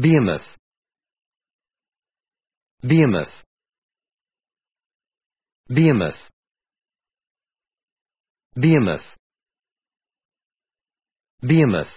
behemoth. Behemoth. Behemoth. Behemoth. Behemoth.